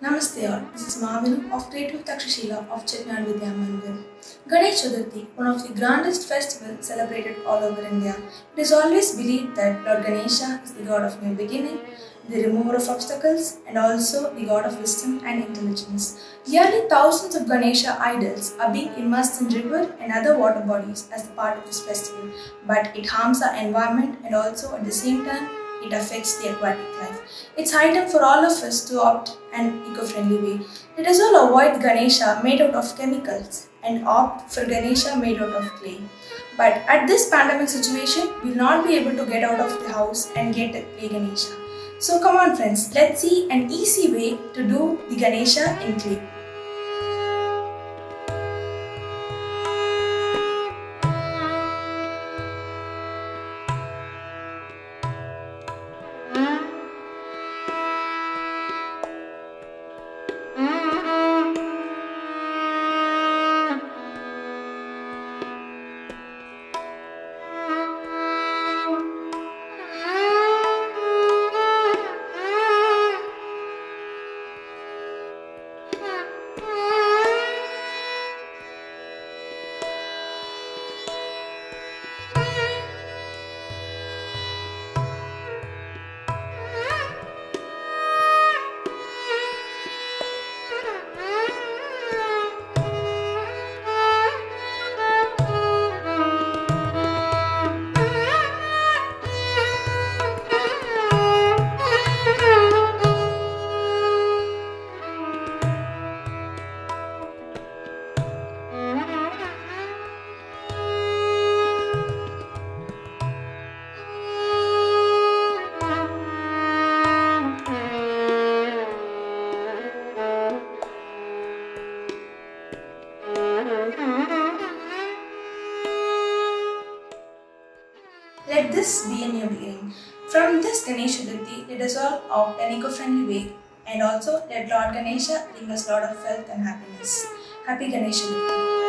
Namaste all, this is Mahavinu of Creative Takshashila of Chettinad Vidya Mandir. Ganesh Chaturthi, one of the grandest festivals celebrated all over India. It is always believed that Lord Ganesha is the god of new beginning, the remover of obstacles, and also the god of wisdom and intelligence. Yearly thousands of Ganesha idols are being immersed in river and other water bodies as part of this festival, but it harms our environment and also at the same time it affects the aquatic life. It's high time for all of us to opt an eco-friendly way. Let us all avoid Ganesha made out of chemicals and opt for Ganesha made out of clay. But at this pandemic situation, we'll not be able to get out of the house and get a clay Ganesha. So come on friends, let's see an easy way to do the Ganesha in clay. Let this be a new beginning. From this Ganesha Chaturthi, let us all opt an eco-friendly way and also let Lord Ganesha bring us lot of wealth and happiness. Happy Ganesha Chaturthi.